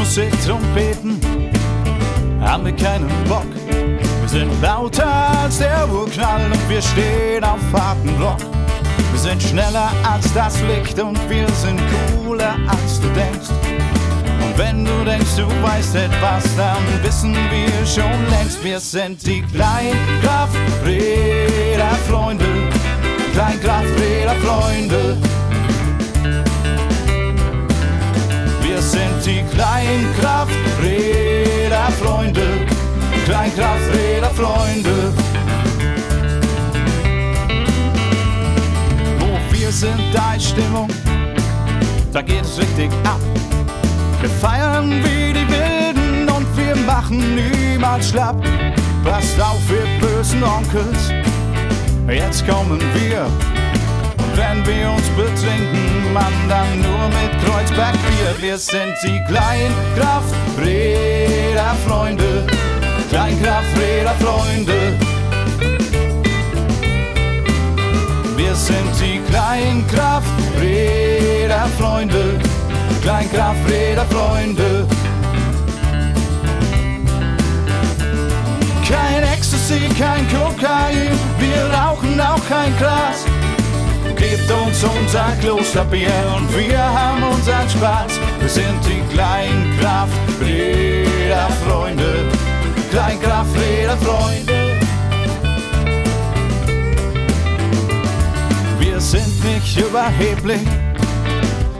Musiktrompeten haben wir keinen Bock. Wir sind lauter als der Urknall und wir stehen auf harten Block. Wir sind schneller als das Licht und wir sind cooler als du denkst. Und wenn du denkst, du weißt etwas, dann wissen wir schon längst, wir sind die Kleinkrafträder-Freunde. Kleinkrafträder-Freunde. Sind die Kleinkrafträder-Freunde. Kleinkrafträder-Freunde. Wo wir sind, da ist Stimmung, da geht es richtig ab. Wir feiern wie die Wilden und wir machen niemals schlapp. Passt auf, ihr bösen Onkels, jetzt kommen wir. Und wenn wir uns betrinken, Mann, dann nur mit Kreuzbergbier. Wir sind die Kleinkrafträder-Freunde, Kleinkrafträder-Freunde. Wir sind die Kleinkrafträder-Freunde, Kleinkrafträder-Freunde. Kein Ecstasy, kein Kokain, wir rauchen auch kein Gras. Gebt uns unser Klosterbier und wir haben unseren Spaß. Wir sind die Kleinkrafträder-Freunde, Kleinkrafträder-Freunde. Wir sind nicht überheblich,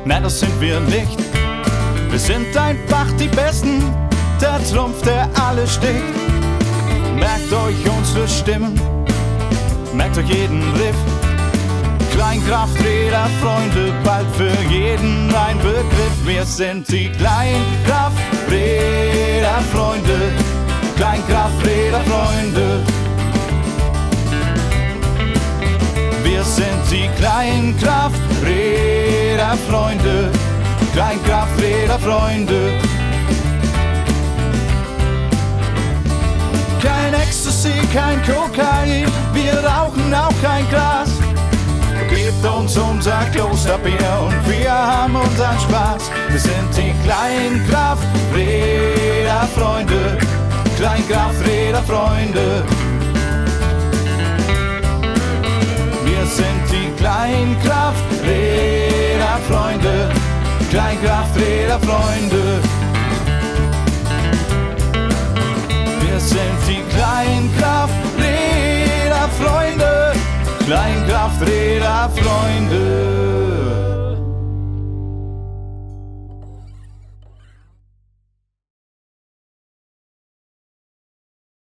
nein, das sind wir nicht. Wir sind einfach die Besten, der Trumpf, der alle sticht. Merkt euch unsere Stimmen, merkt euch jeden Riff. Kleinkrafträder, Freunde, bald für jeden ein Begriff. Wir sind die Kleinkrafträder, Freunde, Kleinkrafträder, Freunde. Wir sind die Kleinkrafträder, Freunde, Kleinkrafträder, Freunde. Kein Ecstasy, kein Kokain, Gebt uns unser Klosterbier und wir haben unseren Spaß. Wir sind die Kleinkrafträder, Freunde, Kleinkrafträder, Freunde. Wir sind die Kleinkrafträder, Freunde, Kleinkrafträder, Freunde.